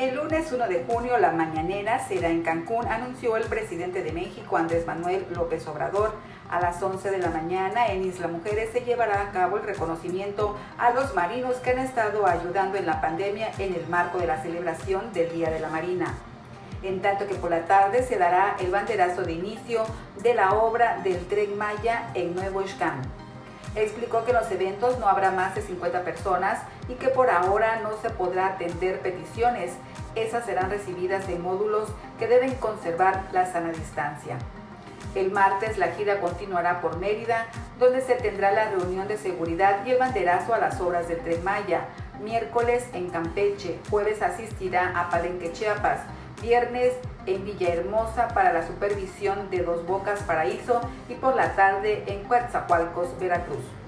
El lunes 1 de junio la mañanera será en Cancún, anunció el presidente de México Andrés Manuel López Obrador. A las 11 de la mañana en Isla Mujeres se llevará a cabo el reconocimiento a los marinos que han estado ayudando en la pandemia en el marco de la celebración del Día de la Marina. En tanto que por la tarde se dará el banderazo de inicio de la obra del Tren Maya en Nuevo Ixcán. Explicó que en los eventos no habrá más de 50 personas y que por ahora no se podrá atender peticiones. Esas serán recibidas en módulos que deben conservar la sana distancia. El martes la gira continuará por Mérida, donde se tendrá la reunión de seguridad y el banderazo a las obras del Tren Maya. Miércoles en Campeche, jueves asistirá a Palenque, Chiapas, viernes en Villahermosa para la supervisión de Dos Bocas Paraíso y por la tarde en Coatzacoalcos, Veracruz.